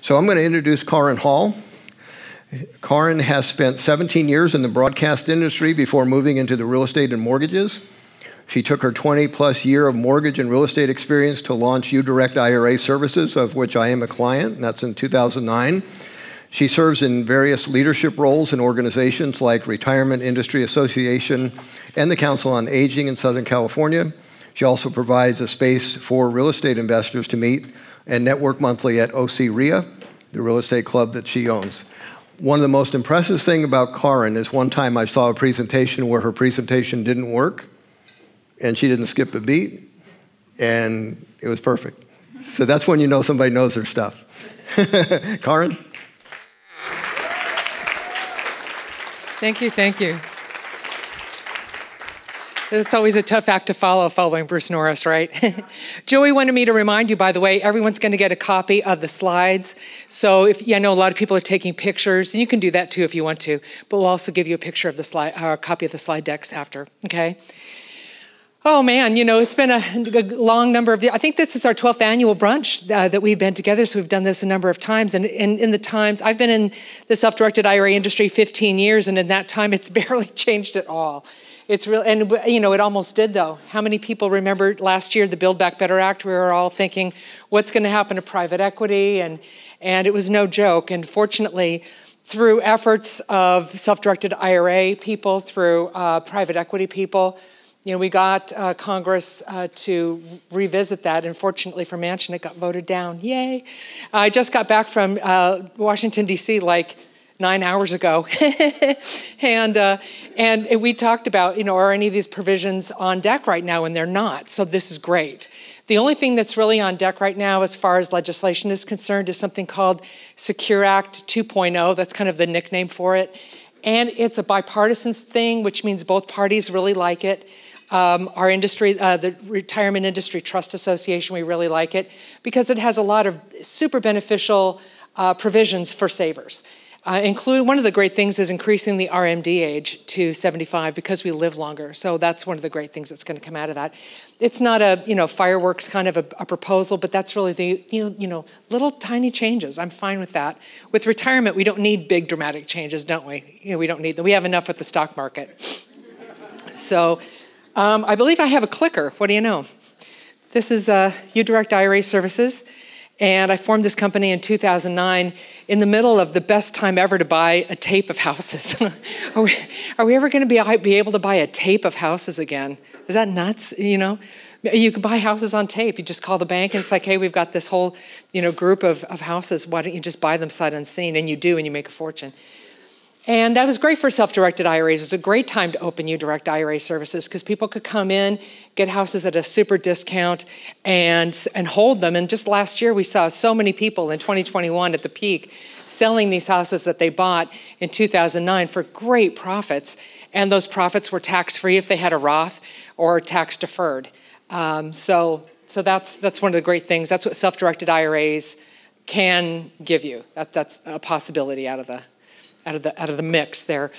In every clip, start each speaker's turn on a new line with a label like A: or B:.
A: So I'm going to introduce Kaaren Hall. Kaaren has spent 17 years in the broadcast industry before moving into the real estate and mortgages. She took her 20 plus year of mortgage and real estate experience to launch uDirect IRA services, of which I am a client, and that's in 2009. She serves in various leadership roles in organizations like Retirement Industry Association and the Council on Aging in Southern California. She also provides a space for real estate investors to meet and network monthly at OC REIA, the real estate club that she owns. One of the most impressive things about Kaaren is one time I saw a presentation where her presentation didn't work and she didn't skip a beat and it was perfect. So that's when you know somebody knows their stuff. Kaaren?
B: Thank you, thank you. It's always a tough act to follow following Bruce Norris, right? Joey wanted me to remind you, by the way, everyone's going to get a copy of the slides. So if yeah, I know a lot of people are taking pictures, and you can do that too if you want to. But we'll also give you a picture of the slide, or uh, a copy of the slide decks after. Okay. Oh man, you know, it's been a, a, long number of, I think this is our 12th annual brunch uh, that we've been together, so we've done this a number of times. And in, in the times, I've been in the self directed IRA industry 15 years, and in that time, it's barely changed at all. It's real, and you know, it almost did though. How many people remember last year the Build Back Better Act? We were all thinking, what's going to happen to private equity? And, and it was no joke. And fortunately, through efforts of self directed IRA people, through uh, private equity people, you know, we got uh, Congress uh, to revisit that. Unfortunately for Manchin, it got voted down. Yay! I just got back from uh, Washington D.C. like nine hours ago, and uh, and we talked about you know are any of these provisions on deck right now, and they're not. So this is great. The only thing that's really on deck right now, as far as legislation is concerned, is something called Secure Act 2.0. That's kind of the nickname for it. And it's a bipartisan thing, which means both parties really like it. Um, our industry, uh, the Retirement Industry Trust Association, we really like it because it has a lot of super beneficial uh, provisions for savers. Uh, include one of the great things is increasing the RMD age to 75 because we live longer. So that's one of the great things that's going to come out of that. It's not a you know fireworks kind of a, a proposal, but that's really the you know, you know little tiny changes. I'm fine with that. With retirement, we don't need big dramatic changes, don't we? You know, we don't need them. We have enough with the stock market. So um, I believe I have a clicker. What do you know? This is uh, uDirect IRA Services, and I formed this company in 2009 in the middle of the best time ever to buy a tape of houses. are, we, are we ever going to be, be able to buy a tape of houses again? Is that nuts? You know, you could buy houses on tape. You just call the bank and it's like, hey, we've got this whole, you know, group of, of houses. Why don't you just buy them sight unseen? And you do, and you make a fortune. And that was great for self directed IRAs. It was a great time to open uDirect IRA services because people could come in, get houses at a super discount, and, and hold them. And just last year, we saw so many people in 2021 at the peak selling these houses that they bought in 2009 for great profits. And those profits were tax free if they had a Roth or tax deferred. Um, so so that's, that's one of the great things. That's what self directed IRAs can give you. That, that's a possibility out of the out of the out of the mix there.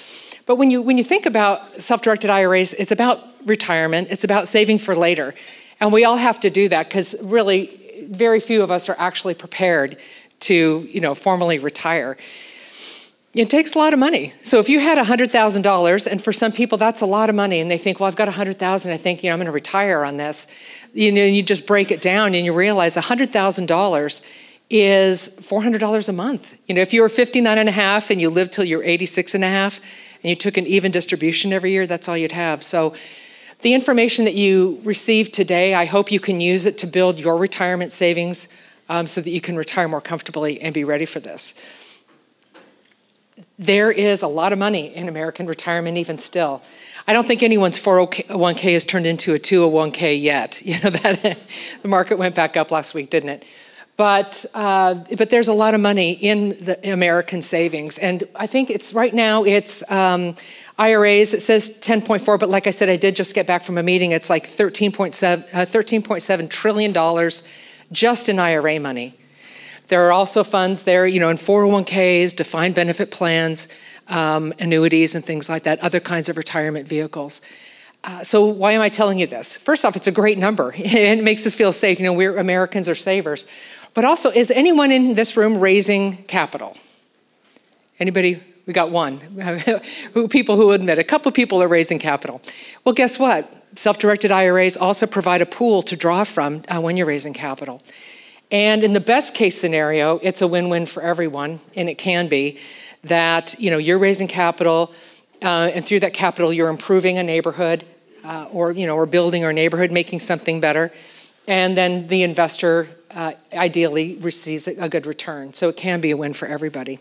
B: But when you when you think about self-directed IRAs, it's about retirement, it's about saving for later. And we all have to do that because really very few of us are actually prepared to, you know, formally retire. It takes a lot of money. So if you had $100,000 and for some people that's a lot of money and they think, "Well, I've got 100,000, I think, you know, I'm going to retire on this." You know, you just break it down and you realize $100,000 is $400 a month. You know, if you were 59 and a half and you lived till you're 86 and a half and you took an even distribution every year, that's all you'd have. So the information that you received today, I hope you can use it to build your retirement savings um, so that you can retire more comfortably and be ready for this. There is a lot of money in American retirement, even still. I don't think anyone's 401k has turned into a 201k yet. You know that the market went back up last week, didn't it? But, uh, but there's a lot of money in the American savings. And I think it's right now, it's um, IRAs, it says 10.4, but like I said, I did just get back from a meeting. It's like 13.7, uh, $13.7 trillion just in IRA money. There are also funds there, you know, in 401ks, defined benefit plans, um, annuities, and things like that, other kinds of retirement vehicles. Uh, so why am I telling you this? First off, it's a great number. it makes us feel safe. You know, we're Americans are savers. But also, is anyone in this room raising capital? Anybody? We got one. who people who admit a couple people are raising capital. Well, guess what? Self-directed IRAs also provide a pool to draw from uh, when you're raising capital. And in the best case scenario, it's a win-win for everyone, and it can be that you know you're raising capital, uh, and through that capital you're improving a neighborhood, uh, or you know, or building our neighborhood, making something better, and then the investor uh, ideally receives a good return. So it can be a win for everybody.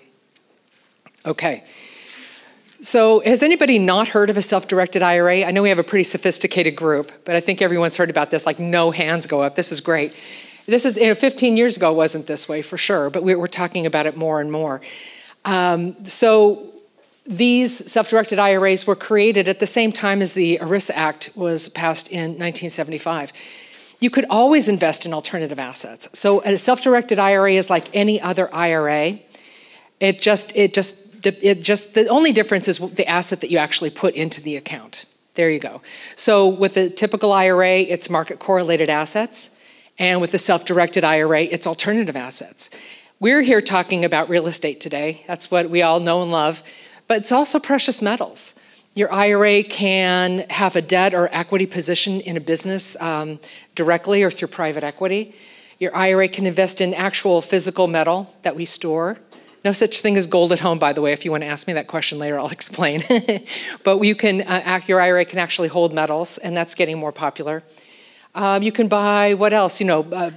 B: Okay. So, has anybody not heard of a self directed IRA? I know we have a pretty sophisticated group, but I think everyone's heard about this. Like, no hands go up. This is great. This is, you know, 15 years ago wasn't this way for sure, but we're talking about it more and more. Um, so, these self directed IRAs were created at the same time as the ERISA Act was passed in 1975. You could always invest in alternative assets. So, a self directed IRA is like any other IRA. It just, it just it just the only difference is the asset that you actually put into the account. There you go. So with a typical IRA, it's market correlated assets, and with a self-directed IRA, it's alternative assets. We're here talking about real estate today. That's what we all know and love, but it's also precious metals. Your IRA can have a debt or equity position in a business um, directly or through private equity. Your IRA can invest in actual physical metal that we store. No such thing as gold at home, by the way. If you want to ask me that question later, I'll explain. but you can, uh, your IRA can actually hold metals, and that's getting more popular. Um, you can buy, what else? You know, uh,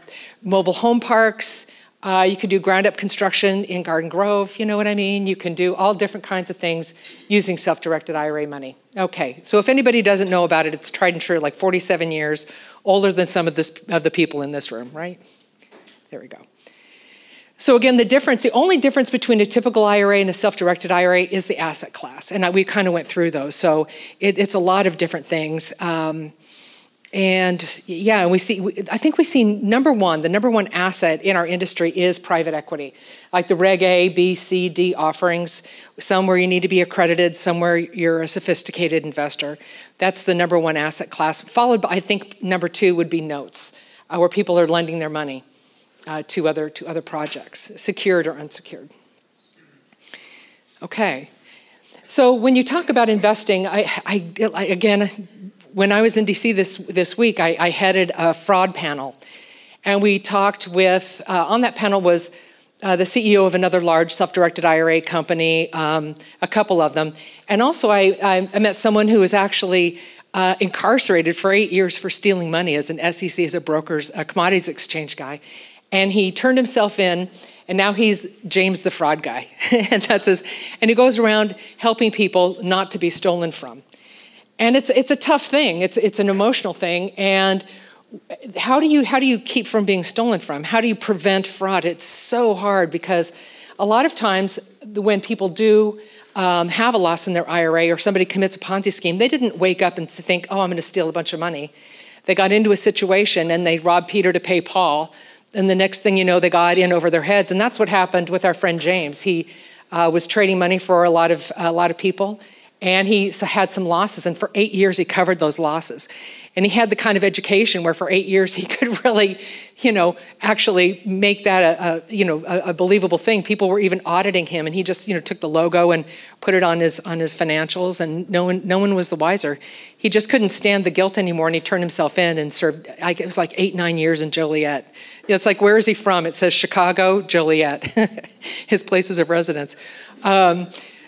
B: mobile home parks. Uh, you can do ground up construction in Garden Grove, you know what I mean? You can do all different kinds of things using self directed IRA money. Okay, so if anybody doesn't know about it, it's tried and true, like 47 years, older than some of, this, of the people in this room, right? There we go. So again, the difference, the only difference between a typical IRA and a self-directed IRA is the asset class, and we kind of went through those. So it, it's a lot of different things. Um, and yeah, we see. I think we see number one, the number one asset in our industry is private equity, like the Reg A, B, C, D offerings. Some where you need to be accredited, somewhere you're a sophisticated investor. That's the number one asset class. Followed by, I think, number two would be notes, uh, where people are lending their money uh, to, other, to other projects, secured or unsecured. Okay. So when you talk about investing, I, I, I again, when I was in DC this, this week, I, I headed a fraud panel. And we talked with, uh, on that panel was uh, the CEO of another large self directed IRA company, um, a couple of them. And also, I, I met someone who was actually uh, incarcerated for eight years for stealing money as an SEC, as a broker's, a commodities exchange guy and he turned himself in and now he's James the fraud guy. and that's his, and he goes around helping people not to be stolen from. And it's it's a tough thing. It's it's an emotional thing. And how do you how do you keep from being stolen from? How do you prevent fraud? It's so hard because a lot of times when people do um, have a loss in their IRA or somebody commits a Ponzi scheme, they didn't wake up and think, "Oh, I'm going to steal a bunch of money." They got into a situation and they robbed Peter to pay Paul and the next thing you know, they got in over their heads. And that's what happened with our friend James. He uh, was trading money for a lot of, a lot of people, and he had some losses. And for eight years, he covered those losses. And he had the kind of education where for eight years he could really, you know, actually make that a, a you know a, a, believable thing. People were even auditing him, and he just you know took the logo and put it on his on his financials, and no one no one was the wiser. He just couldn't stand the guilt anymore, and he turned himself in and served. I, it was like eight nine years in Joliet. It's like where is he from? It says Chicago, Joliet, his places of residence. Um,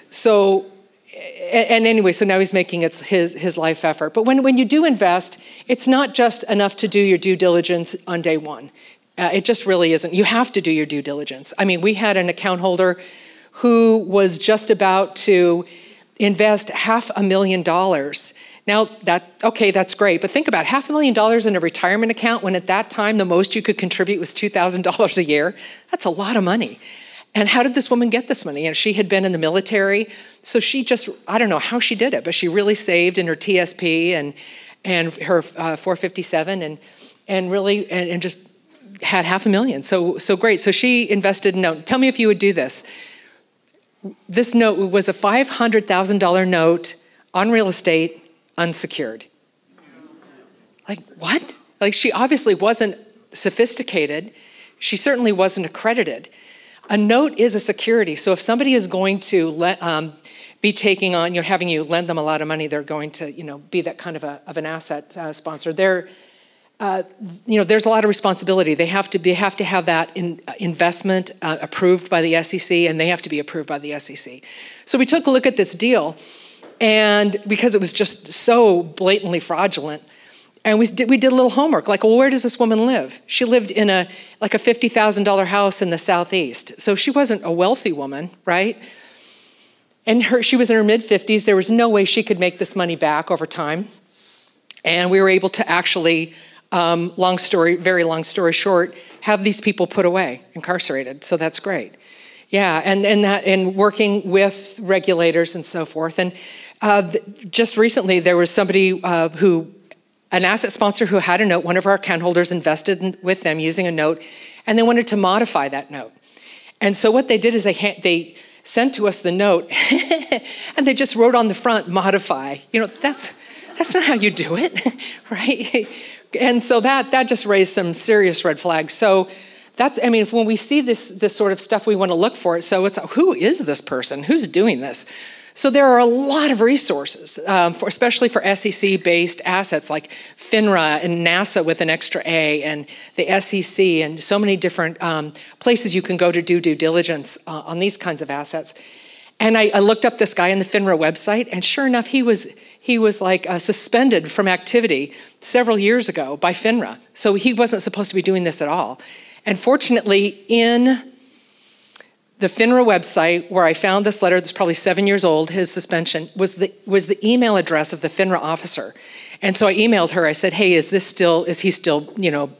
B: so and anyway, so now he's making it his, his life effort. But when, when you do invest, it's not just enough to do your due diligence on day one. Uh, it just really isn't. You have to do your due diligence. I mean, we had an account holder who was just about to invest half a million dollars. Now, that okay, that's great, but think about half a million dollars in a retirement account when at that time the most you could contribute was $2,000 a year. That's a lot of money. And how did this woman get this money? And she had been in the military, so she just, I don't know how she did it, but she really saved in her TSP and, and her uh, 457 and, and really, and, and, just had half a million. So, so great. So she invested in note. Tell me if you would do this. This note was a $500,000 note on real estate, unsecured. Like, what? Like, she obviously wasn't sophisticated She certainly wasn't accredited. A note is a security. So if somebody is going to let, um, be taking on, you know, having you lend them a lot of money, they're going to, you know, be that kind of, a, of an asset uh, sponsor. They're, uh, you know, there's a lot of responsibility. They have to be, have to have that in, uh, investment uh, approved by the SEC, and they have to be approved by the SEC. So we took a look at this deal, and because it was just so blatantly fraudulent, and we did, we did a little homework, like, well, where does this woman live? She lived in a like a fifty thousand dollar house in the southeast, so she wasn't a wealthy woman, right? And her, she was in her mid 50s. There was no way she could make this money back over time. And we were able to actually um, long story, very long story short, have these people put away, incarcerated. So that's great. Yeah, and, and that and working with regulators and so forth. And uh, just recently, there was somebody uh, who, an asset sponsor who had a note. One of our account holders invested in, with them using a note, and they wanted to modify that note. And so what they did is they they sent to us the note, and they just wrote on the front "modify." You know, that's that's not how you do it, right? and so that that just raised some serious red flags. So that's I mean, when we see this this sort of stuff, we want to look for it. So it's who is this person? Who's doing this? So there are a lot of resources, um, for, especially for SEC-based assets like FINRA and NASA with an extra A, and the SEC, and so many different um, places you can go to do due diligence uh, on these kinds of assets. And I, I, looked up this guy on the FINRA website, and sure enough, he was he was like uh, suspended from activity several years ago by FINRA. So he wasn't supposed to be doing this at all. And fortunately, in the FINRA website where I found this letter that's probably seven years old, his suspension, was the, was the email address of the FINRA officer. And so I emailed her, I said, hey, is this still, is he still, you know,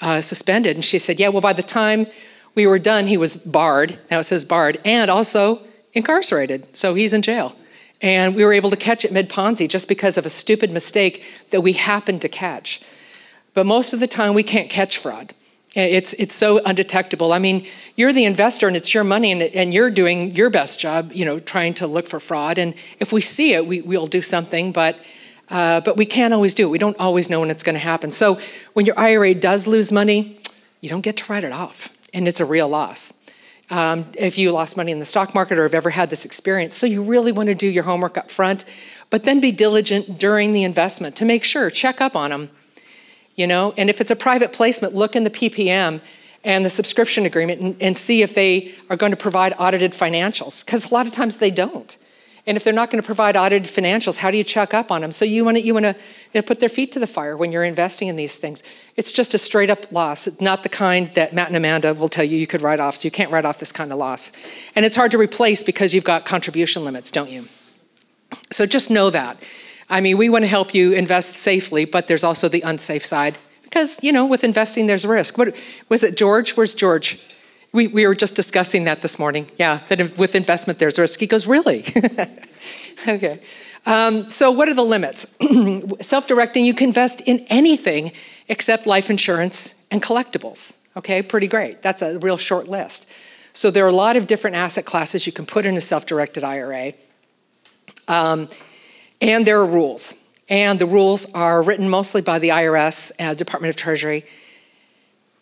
B: uh, suspended? And she said, yeah, well, by the time we were done, he was barred. Now it says barred, and also incarcerated. So he's in jail. And we were able to catch it mid Ponzi just because of a stupid mistake that we happened to catch. But most of the time, we can't catch fraud. It's, it's so undetectable. I mean, you're the investor and it's your money and, and you're doing your best job, you know, trying to look for fraud. And if we see it, we, we'll do something, but, uh, but we can't always do it. We don't always know when it's going to happen. So when your IRA does lose money, you don't get to write it off, and it's a real loss um, if you lost money in the stock market or have ever had this experience. So you really want to do your homework up front, but then be diligent during the investment to make sure, check up on them. You know, and if it's a private placement, look in the PPM and the subscription agreement and, and see if they are going to provide audited financials, because a lot of times they don't. And if they're not going to provide audited financials, how do you check up on them? So you want to you want to you know, put their feet to the fire when you're investing in these things. It's just a straight up loss. It's not the kind that Matt and Amanda will tell you you could write off. So you can't write off this kind of loss. And it's hard to replace because you've got contribution limits, don't you? So just know that. I mean, we want to help you invest safely, but there's also the unsafe side because you know with investing there's risk. What was it, George? Where's George? We, we were just discussing that this morning. Yeah, that with investment there's risk. He goes, Really? okay. Um, so, what are the limits? Self directing, you can invest in anything except life insurance and collectibles. Okay, pretty great. That's a real short list. So, there are a lot of different asset classes you can put in a self directed IRA. Um, and there are rules. And the rules are written mostly by the IRS, and Department of Treasury,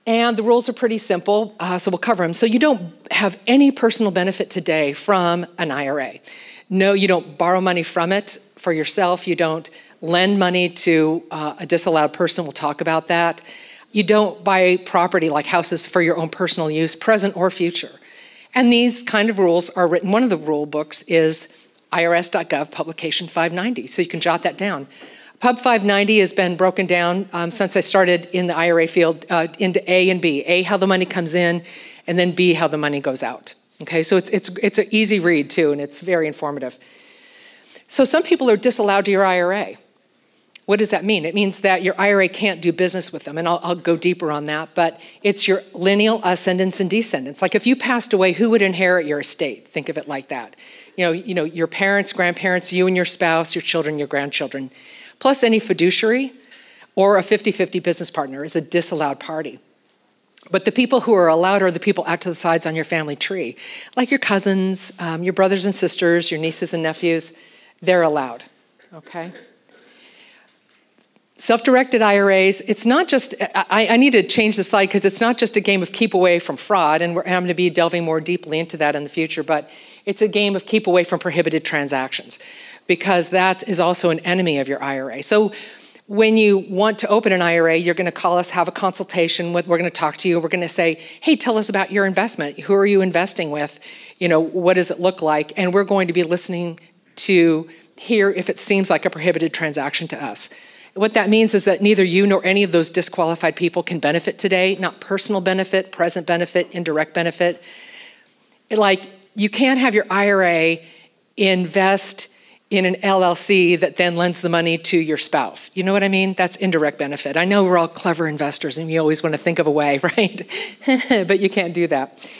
B: and the rules are pretty simple, uh, so we'll cover them. So you don't have any personal benefit today from an IRA. No, you don't borrow money from it for yourself. You don't lend money to uh, a disallowed person. We'll talk about that. You don't buy property like houses for your own personal use, present or future. And these kind of rules are written. One of the rule books is irs.gov publication 590, so you can jot that down. Pub 590 has been broken down um, since I started in the IRA field uh, into A and B. A, how the money comes in, and then B, how the money goes out. Okay, so it's, it's, it's an easy read too, and it's very informative. So some people are disallowed to your IRA. What does that mean? It means that your IRA can't do business with them, and I'll, I'll, go deeper on that, but it's your lineal ascendants and descendants. Like if you passed away, who would inherit your estate? Think of it like that. You know, you know, your parents, grandparents, you and your spouse, your children, your grandchildren plus any fiduciary or a 50 50 business partner is a disallowed party. But the people who are allowed are the people out to the sides on your family tree, like your cousins, um, your brothers and sisters, your nieces and nephews. They're allowed, okay? Self-directed IRAs, it's not just, I, I need to change the slide because it's not just a game of keep away from fraud, and, and I'm going to be delving more deeply into that in the future, but it's a game of keep away from prohibited transactions because that is also an enemy of your IRA. So when you want to open an IRA, you're going to call us, have a consultation with, we're going to talk to you. We're going to say, hey, tell us about your investment. Who are you investing with? You know, what does it look like? And we're going to be listening to hear if it seems like a prohibited transaction to us. What that means is that neither you nor any of those disqualified people can benefit today, not personal benefit, present benefit, indirect benefit. Like, you can't have your IRA invest in an LLC that then lends the money to your spouse. You know what I mean? That's indirect benefit. I know we're all clever investors and you always want to think of a way, right? but you can't do that.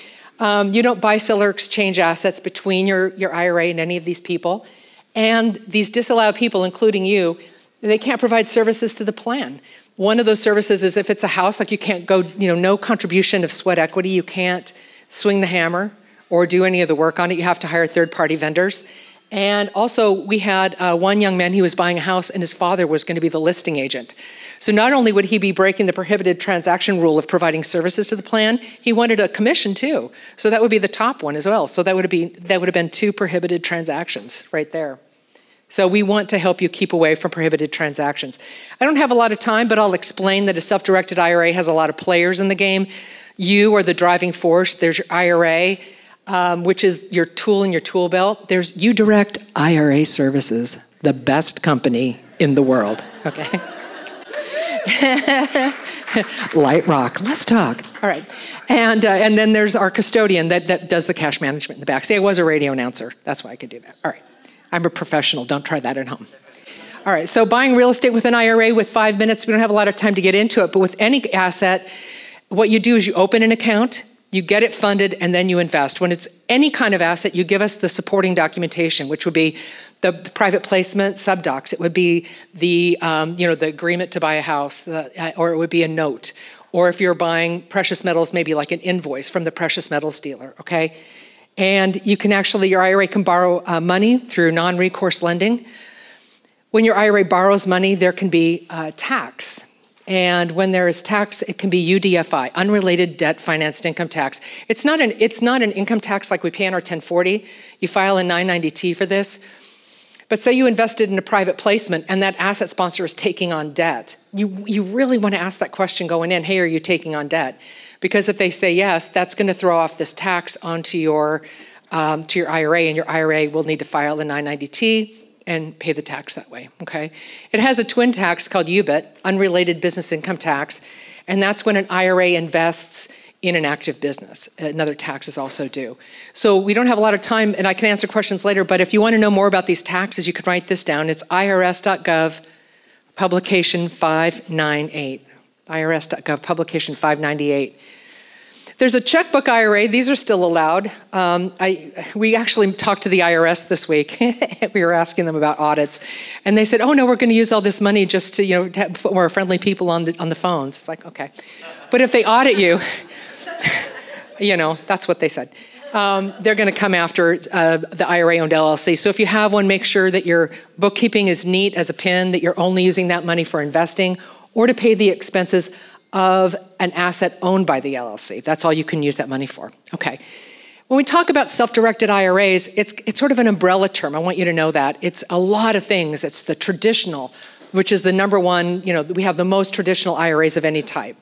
B: Um, you don't buy, sell, or exchange assets between your, your IRA and any of these people. And these disallowed people, including you, they can't provide services to the plan. One of those services is if it's a house, like you can't go, you know, no contribution of sweat equity, you can't swing the hammer or do any of the work on it. You have to hire third party vendors. And also, we had uh, one young man, he was buying a house, and his father was going to be the listing agent. So not only would he be breaking the prohibited transaction rule of providing services to the plan, he wanted a commission too. So that would be the top one as well. So that would be that would have been two prohibited transactions right there. So we want to help you keep away from prohibited transactions. I don't have a lot of time, but I'll explain that a self-directed IRA has a lot of players in the game. You are the driving force. There's your IRA, um, which is your tool in your tool belt. There's uDirect IRA Services, the best company in the world. Okay. Light rock. Let's talk. All right. And, uh, and then there's our custodian that, that does the cash management in the back. See, I was a radio announcer. That's why I could do that. All right. I'm a professional. Don't try that at home. All right, so buying real estate with an IRA with five minutes, we don't have a lot of time to get into it, but with any asset, what you do is you open an account, you get it funded, and then you invest. When it's any kind of asset, you give us the supporting documentation, which would be the, private placement subdocs. It would be the, um, you know, the agreement to buy a house, the, or it would be a note. Or if you're buying precious metals, maybe like an invoice from the precious metals dealer, okay? And you can actually, your IRA can borrow uh, money through non recourse lending. When your IRA borrows money, there can be uh, tax. And when there is tax, it can be UDFI, unrelated debt financed income tax. It's not an, it's not an income tax like we pay on our 1040. You file a 990T for this. But say you invested in a private placement and that asset sponsor is taking on debt. You, you really want to ask that question going in hey, are you taking on debt? Because if they say yes, that's going to throw off this tax onto your, um, to your IRA, and your IRA will need to file a 990T and pay the tax that way, okay? It has a twin tax called UBIT, unrelated business income tax, and that's when an IRA invests in an active business. Another tax is also due. So we don't have a lot of time, and I can answer questions later, but if you want to know more about these taxes, you can write this down. It's irs.gov, publication 598 irs.gov, publication 598. There's a checkbook IRA. These are still allowed. Um, I, we actually talked to the IRS this week. we were asking them about audits, and they said, "Oh no, we're going to use all this money just to you know to put more friendly people on the on the phones." It's like okay, but if they audit you, you know that's what they said. Um, they're going to come after uh, the IRA-owned LLC. So if you have one, make sure that your bookkeeping is neat as a pin. That you're only using that money for investing or to pay the expenses of an asset owned by the LLC. That's all you can use that money for. Okay. When we talk about self-directed IRAs, it's it's sort of an umbrella term. I want you to know that. It's a lot of things. It's the traditional, which is the number one, you know, we have the most traditional IRAs of any type.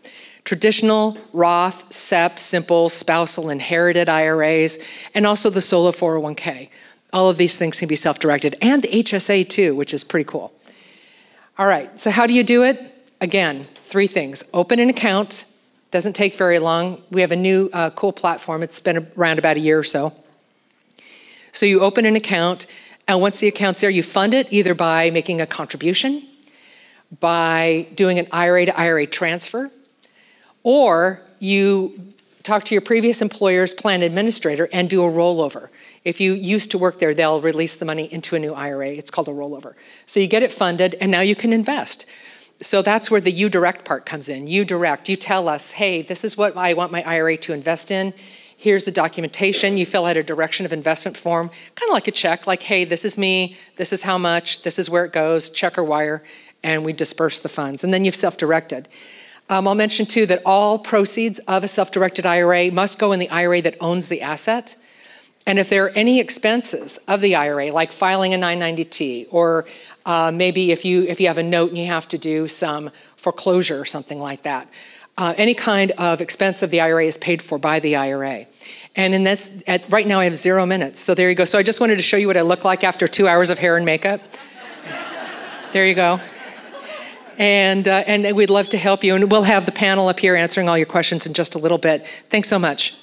B: Traditional, Roth, SEP, simple, spousal, inherited IRAs, and also the solo 401k. All of these things can be self-directed, and the HSA too, which is pretty cool. All right, so how do you do it? Again, three things open an account, doesn't take very long. We have a new uh, cool platform, it's been around about a year or so. So you open an account, and once the account's there, you fund it either by making a contribution, by doing an IRA to IRA transfer, or you talk to your previous employer's plan administrator and do a rollover. If you used to work there, they'll release the money into a new IRA. It's called a rollover. So you get it funded, and now you can invest. So that's where the you direct part comes in. You direct, you tell us, hey, this is what I want my IRA to invest in. Here's the documentation. You fill out a direction of investment form, kind of like a check, like, hey, this is me, this is how much, this is where it goes, check or wire. and we disperse the funds. And then you've self directed. Um, I'll mention too that all proceeds of a self directed IRA must go in the IRA that owns the asset. And if there are any expenses of the IRA, like filing a 990T, or uh, maybe if you, if you have a note and you have to do some foreclosure or something like that, uh, any kind of expense of the IRA is paid for by the IRA. And in this, at, right now I have zero minutes. So there you go. So I just wanted to show you what I look like after two hours of hair and makeup. there you go. And, uh, and we'd love to help you. And we'll have the panel up here answering all your questions in just a little bit. Thanks so much.